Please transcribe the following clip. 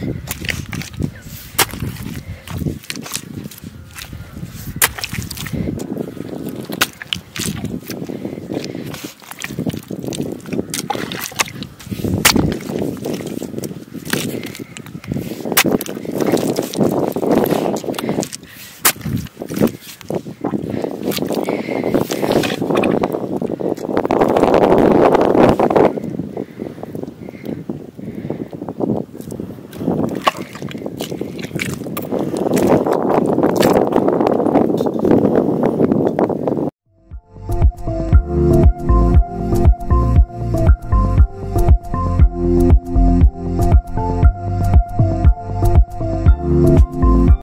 так.